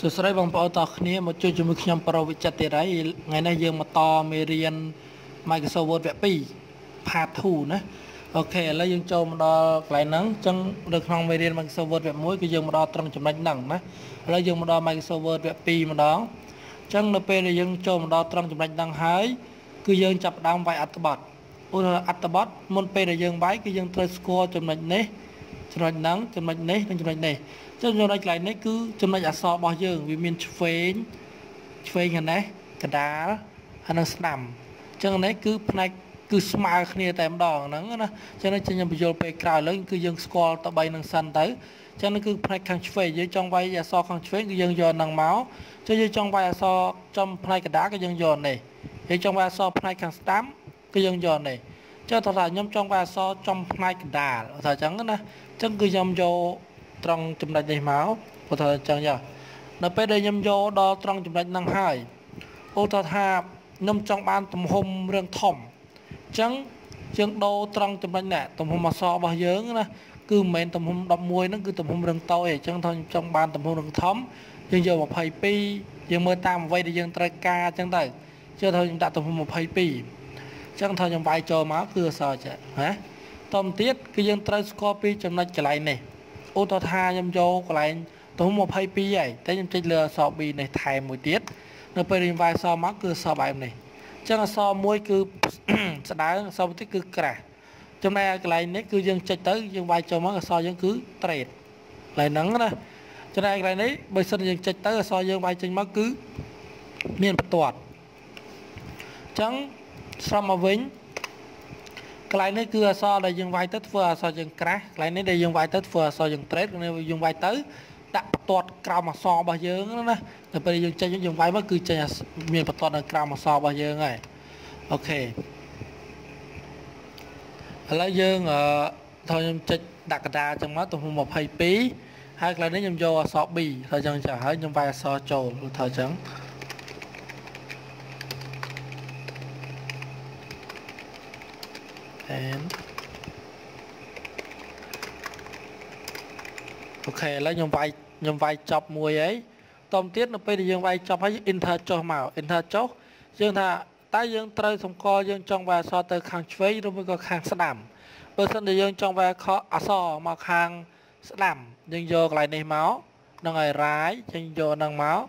សួស្តីបងប្អូនតោះគ្នាមកជួបជាមួយខ្ញុំប្រូវិចិត្រទីរៃថ្ងៃនេះយើងមកតមេរៀន Microsoft Word វគ្គ2 Part 2ណាអូខេឥឡូវយើងចូលមកដល់កន្លែងហ្នឹងអញ្ចឹងនៅក្នុងមេរៀន Microsoft Word វគ្គ1គឺយើងមកដល់ត្រង់ចំណុចហ្នឹងណាឥឡូវយើងមកដល់ Microsoft Word វគ្គ2ម្ដងអញ្ចឹងនៅពេលដែលយើងចូលមកដល់ត្រង់ចំណុចហ្នឹងហើយគឺយើងចាប់ផ្ដើមវាយអត្ថបទឧទាហរណ៍អត្ថបទមុនពេលដែលយើងវាយគឺយើងត្រូវស្គាល់ចំណុចនេះ ចំណុចហ្នឹងចំណុចនេះនិងចំណុចនេះចុះចំណុចកន្លែងនេះគឺចំណុចអក្សររបស់យើងវាមានឆ្វេងឆ្វេងខាងនេះកដាលហើយនិងស្ដាំអញ្ចឹងនេះគឺផ្នែកគឺស្មើគ្នាតែម្ដងហ្នឹងណាអញ្ចឹងខ្ញុំបញ្យល់ពេលក្រោយលើគឺយើងស្គាល់ត3នឹងសិនទៅអញ្ចឹងនេះគឺផ្នែកខាងឆ្វេងយើងចង់វាយអក្សរខាងឆ្វេងគឺយើងយកហ្នឹងមកចុះយើងចង់វាយអក្សរចំផ្នែកកដាលគឺយើងយកនេះយើងចង់វាយអក្សរផ្នែកខាងស្ដាំគឺយើងយកនេះ ចុះតើថាខ្ញុំចង់វាយអក្សរចំផ្នែកកដាលថាអញ្ចឹងណាអញ្ចឹងគឺខ្ញុំយកត្រង់ចំណុចនេះមកឧទាហរណ៍អញ្ចឹងចានៅពេលដែលខ្ញុំយកដល់ត្រង់ចំណុចហ្នឹងហើយឧទាហរណ៍ថាខ្ញុំចង់បានទំហំរឿងធំអញ្ចឹងយើងដូរត្រង់ចំណុចនេះទំហំអក្សររបស់យើងណាគឺមិនមែនទំហំ11ហ្នឹងគឺទំហំរឿងតូចទេអញ្ចឹងថាខ្ញុំចង់បានទំហំរឿងធំយើងយក22យើងមើលតាមអ្វីដែលយើងត្រូវការអញ្ចឹងទៅជឿថាខ្ញុំដាក់ទំហំ22អញ្ចឹងថាខ្ញុំវាយចូលមកគឺអក្សរចេះណាតទៅទៀតគឺយើងត្រូវស្គាល់ពីចំណុចកន្លែងនេះឧទាហរណ៍ថាខ្ញុំយកកន្លែងទំហំ22ហើយតែខ្ញុំចុចលើអក្សរ B នេះថែមមួយទៀតនៅពេលរៀនវាយអក្សរមកគឺអក្សរបែបនេះអញ្ចឹងអក្សរមួយគឺស្ដើងអក្សរមួយទៀតគឺក្រាស់ចំណែកកន្លែងនេះគឺយើងចុចទៅយើងវាយចូលមកអក្សរយើងគឺ trade កន្លែងហ្នឹងណាចំណែកកន្លែងនេះបើសិនយើងចុចទៅអក្សរយើងវាយចេញមកគឺមានបន្ទាត់អញ្ចឹង ស្រមមកវិញកន្លែងនេះគឺអក្សរដែលយើងវាយទៅធ្វើអក្សរយើងក្រាស់កន្លែងនេះដែលយើងវាយទៅធ្វើអក្សរយើងត្រេតយើងវាយទៅដាក់បន្ទាត់ក្រោមអក្សររបស់យើងណាដល់ពេលយើងចេញយើងវាយមកគឺចេញមានបន្ទាត់នៅក្រោមអក្សររបស់យើងហើយអូខេឥឡូវយើងអឺថាខ្ញុំចុចដាក់កណ្ដាលចឹងមកទំហំ22ហើយកន្លែងនេះខ្ញុំយកអក្សរ B ថាចឹងចាហើយខ្ញុំវាយអក្សរចូលថាចឹង អែនអូខេឥឡូវខ្ញុំវាយខ្ញុំវាយចប់មួយហើយតមទៀតនៅពេលដែលយើងវាយចប់ហើយ enter ចុះមក enter ចុះយើងថាតើយើងត្រូវសម្គាល់យើងចង់វាយអក្សរទៅខាងឆ្វេងឬមួយក៏ខាងស្ដាំបើសិនជាយើងចង់វាយអក្សរមកខាងស្ដាំយើងយកកន្លែងនេះមកនឹងឲ្យរាយយើងយកនឹងមក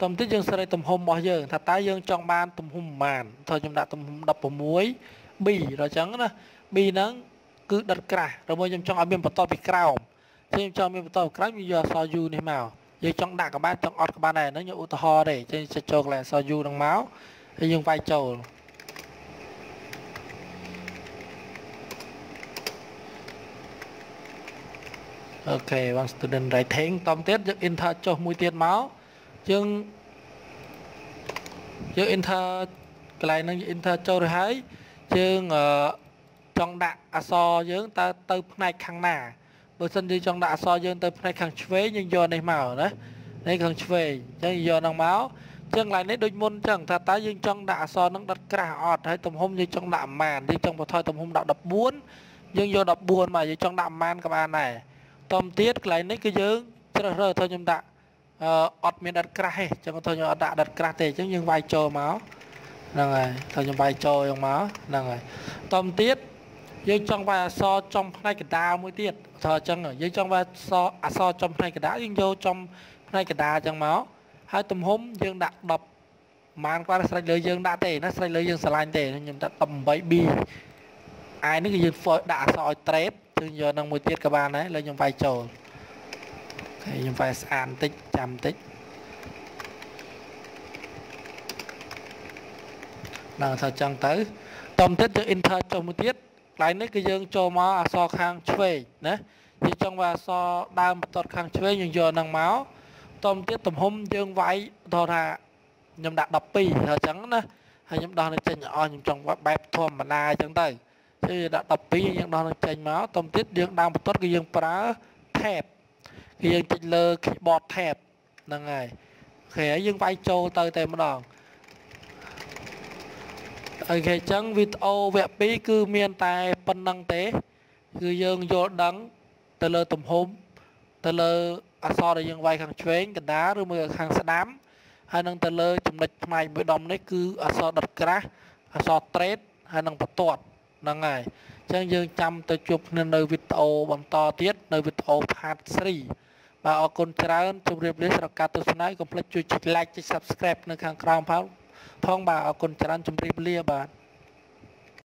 តមទៀតយើងសេរីទំហំរបស់យើងថាតើយើងចង់បានទំហំប៉ុន្មានថាខ្ញុំដាក់ទំហំ16 B ដល់អញ្ចឹងណា B ហ្នឹងគឺដិតក្រាស់របស់ខ្ញុំចង់ឲ្យមានបន្តពីក្រោមខ្ញុំចង់មានបន្តពីក្រោមខ្ញុំយកអក្សរ U នេះមកយើងចង់ដាក់ក៏បានចង់អត់ក៏បានដែរហ្នឹងខ្ញុំឧទាហរណ៍ទេចេញចូលកន្លែងអក្សរ U ហ្នឹងមកហើយយើងវាយចូលអូខេបង student writing តទៀតយើង enter ចុះមួយទៀតមកយើងយើង enter កន្លែងហ្នឹង enter ចូលទៅហើយ យើងចង់ដាក់អក្សរយើងតើទៅផ្នែកខាងណាបើសិនយើងចង់ដាក់អក្សរយើងទៅផ្នែកខាងឆ្វេងយើងយកនេះមកណានេះខាងឆ្វេងអញ្ចឹងយកហ្នឹងមកចឹងកន្លែងនេះដូចមុនចឹងថាតើយើងចង់ដាក់អក្សរហ្នឹងដិតក្រាស់អត់ហើយទំហំយើងចង់ដាក់ប្រមាណយើងចង់បន្ថយទំហំដាក់14យើងយក14មកយើងចង់ដាក់ប្រមាណក៏បានដែរតមទៀតកន្លែងនេះគឺយើងជ្រើសរើសថាខ្ញុំដាក់អឺអត់មានដិតក្រាស់ទេចឹងថាខ្ញុំអត់ដាក់ដិតក្រាស់ទេអញ្ចឹងយើងវាយចូលមក ហ្នឹងហើយថាខ្ញុំវាយចូលយ៉ាងមកហ្នឹងហើយតមទៀតយើងចង់វាយអក្សរចំផ្នែកកណ្ដាលមួយទៀតថាអញ្ចឹងយើងចង់វាយអក្សរអក្សរចំផ្នែកកណ្ដាលយើងយកចំផ្នែកកណ្ដាលអញ្ចឹងមកហើយទំហំយើងដាក់10ម៉ានគាត់ស្រេចលើយើងដាក់ទេណាស្រេចលើយើងស្រឡាញ់ទេខ្ញុំដាក់ 18B អាយនេះគឺយើងដាក់អក្សរឲ្យ trade យើងយកនឹងមួយទៀតក៏បានដែរលើខ្ញុំវាយចូលអូខេខ្ញុំវាយស្អាតបន្តិចចាំបន្តិច ដល់ថាចឹងទៅតមទៀតយើង enter ចុះមួយទៀតកន្លែងនេះគឺយើងចូលមកអក្សរខាងឆ្វេងណាយើងចង់វាអក្សរដើមបន្ទាត់ខាងឆ្វេងយើងយកហ្នឹងមកតមទៀតទំហំយើងវាយដល់ថាខ្ញុំដាក់12ហើយអញ្ចឹងណាហើយខ្ញុំដោះនឹងចេញអស់ខ្ញុំចង់បែបធម្មតាអញ្ចឹងទៅគឺដាក់12យើងដោះនឹងចេញមកតមទៀតយើងដើមបន្ទាត់គឺយើងប្រើ tab គឺយើងចុចលើ keyboard tab ហ្នឹងហើយអូខេហើយយើងវាយចូលទៅតែម្ដង អូខេអញ្ចឹងវីដេអូវគ្គ2គឺមានតែប៉ុណ្្នឹងទេ គឺយើងយល់ដឹង ទៅលើទំហំទៅលើអក្សរដែលយើងវាយខាងឆ្វេងកណ្ដាលឬមួយខាងស្ដាំហើយនឹងទៅលើចំណុចផ្នែកមួយដុំនេះគឺអក្សរដុតក្រាស់អក្សរ trade ហើយនឹងបន្ទាត់ហ្នឹងហើយអញ្ចឹងយើងចាំទៅជួបគ្នានៅវីដេអូបន្តទៀតនៅវីដេអូ part 3បាទអរគុណច្រើនជម្រាបលាសម្រាប់ការទស្សនាកុំភ្លេចជួយចុច like ចុច subscribe នៅខាងក្រោមផង ផងបាទអរគុណច្រើនជម្រាបលាបាទ